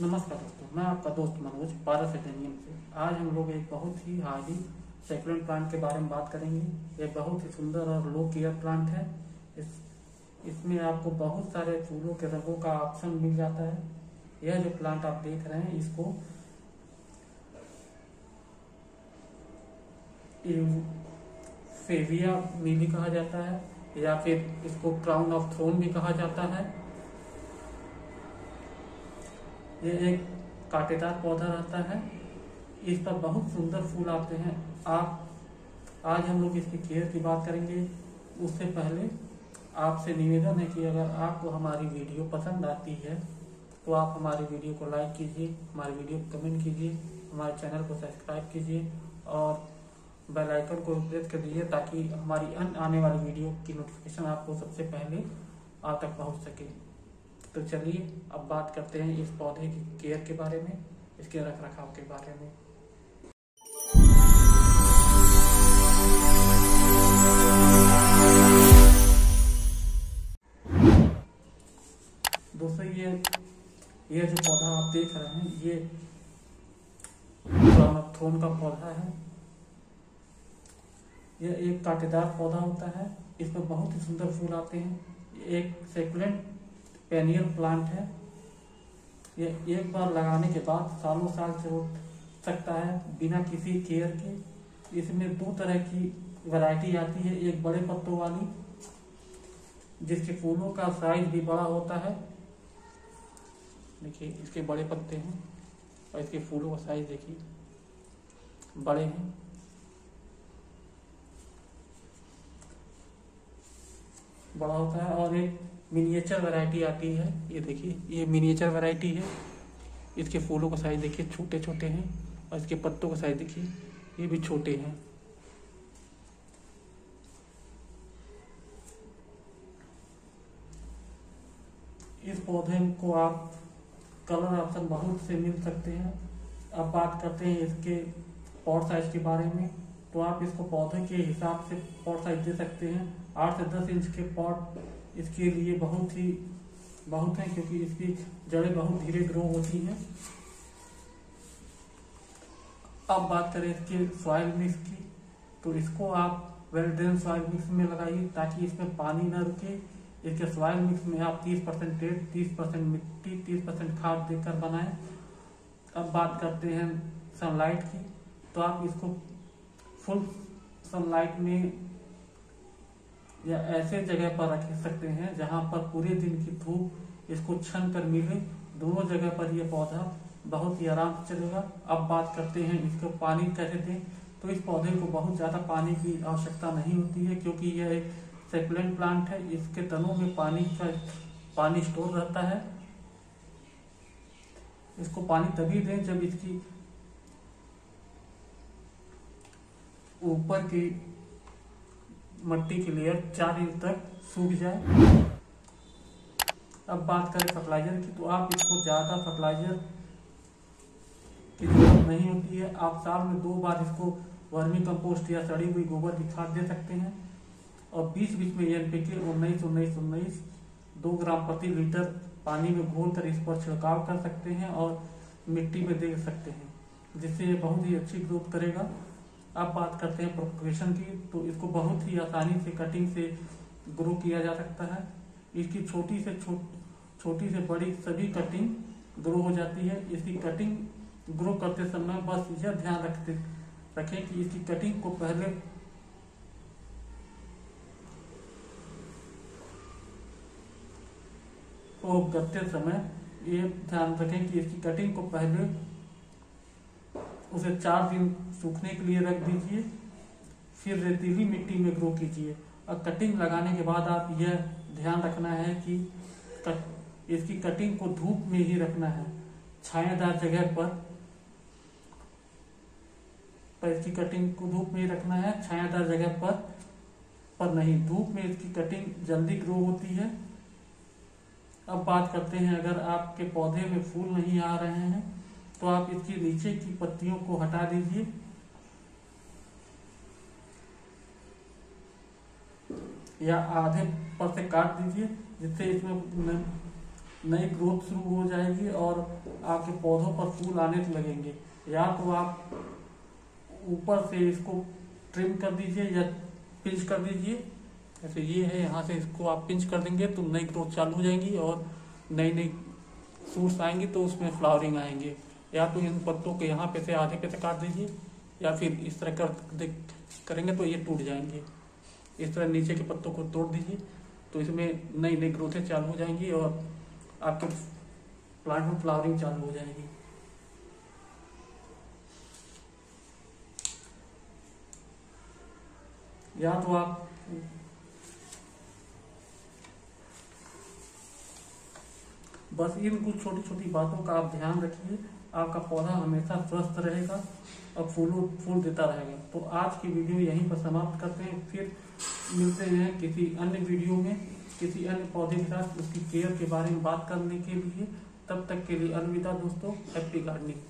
नमस्कार दोस्तों, मैं आपका दोस्त मनोज पारस एटेनियम से। आज हम लोग एक बहुत ही हाईली सेकुलेंट प्लांट के बारे में बात करेंगे। ये बहुत ही सुंदर और लो केयर प्लांट है। इस, इसमें आपको बहुत सारे फूलों के रंगों का ऑप्शन मिल जाता है। यह जो प्लांट आप देख रहे हैं, इसको फेविया नीली कहा जाता है, या फिर इसको क्राउन ऑफ़ थ्रोन भी कहा जाता है। ये एक कांटेदार पौधा रहता है। इस पर बहुत सुंदर फूल आते हैं। आप, आज हम लोग इसकी केयर की बात करेंगे। उससे पहले आपसे निवेदन है कि अगर आपको हमारी वीडियो पसंद आती है तो आप हमारी वीडियो को लाइक कीजिए, हमारी वीडियो को कमेंट कीजिए, हमारे चैनल को सब्सक्राइब कीजिए और बेल आइकन को प्रेस कर दीजिए ताकि हमारी अन्य आने वाली वीडियो की नोटिफिकेशन आपको सबसे पहले आप तक पहुँच सके। तो चलिए, अब बात करते हैं इस पौधे की केयर के बारे में, इसके रख रखाव के बारे में। दोस्तों, ये ये जो पौधा आप देख रहे हैं, ये थोन का पौधा है। यह एक कांटेदार पौधा होता है। इसमें बहुत ही सुंदर फूल आते हैं। एक सेकुलेंट पेनियल प्लांट है। ये एक बार लगाने के बाद सालों साल चल सकता है बिना किसी केयर के। इसमें दो तरह की वैरायटी आती है, एक बड़े पत्तों वाली, जिसके फूलों का साइज़ भी बड़ा होता है। देखिए, इसके बड़े पत्ते हैं और इसके फूलों का साइज़ देखिए, बड़े हैं। बड़ा होता है और एक मिनिएचर वैरायटी आती है। ये देखिए, ये मिनिएचर वैरायटी है। इसके फूलों का साइज़ देखिए छोटे छोटे हैं और इसके पत्तों का साइज़ देखिए, ये भी छोटे हैं। इस पौधे को आप कलर ऑप्शन बहुत से मिल सकते हैं। अब बात करते हैं इसके पॉट साइज़ के बारे में तो आप इसको पौधे के हिसाब से पॉट साइज़ दे सकते हैं। आठ से दस इंच के पॉट इसके लिए बहुत ही, बहुत है, क्योंकि इसकी जड़ें बहुत धीरे ग्रो होती हैं। अब बात करें इसके सॉइल मिक्स की तो इसको आप वेल ड्रेन सॉइल मिक्स में लगाइए, ताकि इसमें पानी ना रुके। इसके सॉइल मिक्स में आप 30 परसेंट टेट तीस परसेंट मिट्टी 30 परसेंट खाद देकर बनाएँ। अब बात करते हैं सनलाइट की तो आप इसको फुल सनलाइट में या ऐसे जगह पर रख सकते हैं जहाँ पर पूरे दिन की धूप इसको छन कर मिले। दोनों जगह पर यह पौधा बहुत ही आराम से चलेगा। अब बात करते हैं इसको पानी कैसे दें। तो इस पौधे को बहुत ज़्यादा पानी की आवश्यकता नहीं होती है क्योंकि यह एक सेकुलेंट प्लांट है। इसके तनों में पानी का पानी स्टोर रहता है। इसको पानी तभी दें जब इसकी ऊपर की मट्टी की लेयर चार इंच तक सूख जाए। अब बात करें फर्टिलाइज़र की तो आप इसको ज़्यादा फर्टिलाइज़र की ज़रूरत नहीं होती है। आप साल में दो बार इसको वर्मी कंपोस्ट या सड़ी हुई गोबर की खाद दे सकते हैं। और बीच बीच में एन पी के उन्नीस उन्नीस उन्नीस दो ग्राम प्रति लीटर पानी में घोल कर इस पर छिड़काव कर सकते हैं और मिट्टी में दे सकते हैं, जिससे ये बहुत ही अच्छी ग्रोथ करेगा। अब बात करते हैं प्रोपगेशन की तो इसको बहुत ही आसानी से कटिंग से ग्रो किया जा सकता है। इसकी छोटी से छो, छोटी से बड़ी सभी कटिंग ग्रो हो जाती है। इसकी कटिंग ग्रो करते समय बस यह ध्यान रखते रखें कि इसकी कटिंग को पहले को करते समय ये ध्यान रखें कि इसकी कटिंग को पहले उसे चार दिन सूखने के लिए रख दीजिए फिर रेतीली मिट्टी में ग्रो कीजिए। और कटिंग लगाने के बाद आप यह ध्यान रखना है कि कट, इसकी कटिंग को धूप में ही रखना है। छायादार जगह पर पर इसकी कटिंग को धूप में ही रखना है। छायादार जगह पर पर नहीं धूप में इसकी कटिंग जल्दी ग्रो होती है। अब बात करते हैं अगर आपके पौधे में फूल नहीं आ रहे हैं तो आप इसकी नीचे की पत्तियों को हटा दीजिए। या आधे पर से काट दीजिए, जिससे इसमें नई ग्रोथ शुरू हो जाएगी और आपके पौधों पर फूल आने लगेंगे। या तो आप ऊपर से इसको ट्रिम कर दीजिए या पिंच कर दीजिए। ऐसे ये है, यहाँ से इसको आप पिंच कर देंगे तो नई ग्रोथ चालू हो जाएँगी और नई नई सूट्स आएँगी तो उसमें फ्लावरिंग आएँगे। या तो इन पत्तों को यहाँ पे से आधे पे से काट दीजिए, या फिर इस तरह कर करेंगे तो ये टूट जाएँगे। इस तरह नीचे के पत्तों को तोड़ दीजिए तो इसमें नई नई ग्रोथें चालू हो जाएँगी और आपके प्लांट में फ्लावरिंग चालू हो जाएगी। या तो आप बस इन कुछ छोटी छोटी बातों का आप ध्यान रखिए। आपका पौधा हमेशा स्वस्थ रहेगा और फूलों, फूल देता रहेगा। तो आज की वीडियो यहीं पर समाप्त करते हैं। फिर मिलते हैं किसी अन्य वीडियो में, किसी अन्य पौधे के साथ उसकी केयर के बारे में बात करने के लिए। तब तक के लिए अलविदा दोस्तों, हैप्पी गार्डनिंग